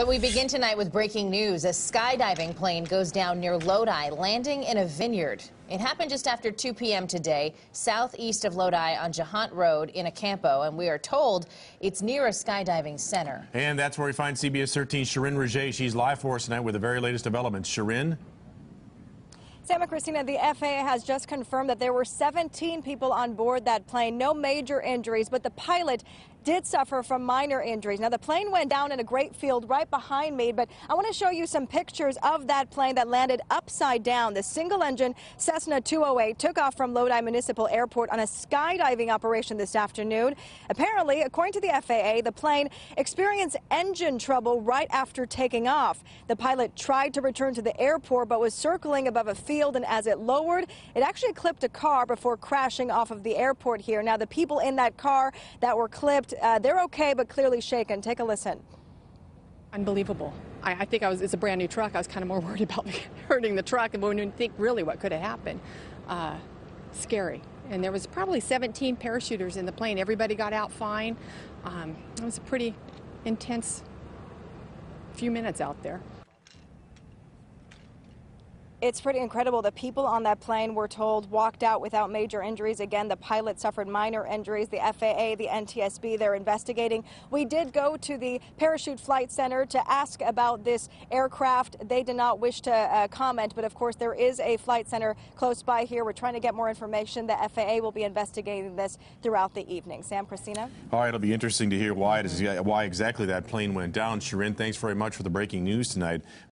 But we begin tonight with breaking news. A skydiving plane goes down near Lodi, landing in a vineyard. It happened just after 2 p.m. today, southeast of Lodi on Jahant Road in Acampo, and we are told it's near a skydiving center. And that's where we find CBS 13 Shirin Rajaee. She's live for us tonight with the very latest developments. Sharin? Sam and Christina, the FAA has just confirmed that there were 17 people on board that plane. No major injuries, but the pilot did suffer from minor injuries. Now, the plane went down in a great field right behind me, but I want to show you some pictures of that plane that landed upside down. The single engine Cessna 208 took off from Lodi Municipal Airport on a skydiving operation this afternoon. Apparently, according to the FAA, the plane experienced engine trouble right after taking off. The pilot tried to return to the airport but was circling above a field and as it lowered, it actually clipped a car before crashing off of the airport here. Now, the people in that car that were clipped, uh, they're okay, but clearly shaken. Take a listen. Unbelievable. I, I, think I was, it's a brand new truck. I was kind of more worried about hurting the truck and wouldn't think really what could have happened. Uh, scary. And there was probably 17 parachuters in the plane. Everybody got out fine. Um, it was a pretty intense few minutes out there. It's pretty incredible. The people on that plane were told walked out without major injuries. Again, the pilot suffered minor injuries. The FAA, the NTSB, they're investigating. We did go to the Parachute Flight Center to ask about this aircraft. They did not wish to uh, comment, but of course, there is a flight center close by here. We're trying to get more information. The FAA will be investigating this throughout the evening. Sam, Christina? All right, it'll be interesting to hear why, why exactly that plane went down. Shirin, thanks very much for the breaking news tonight.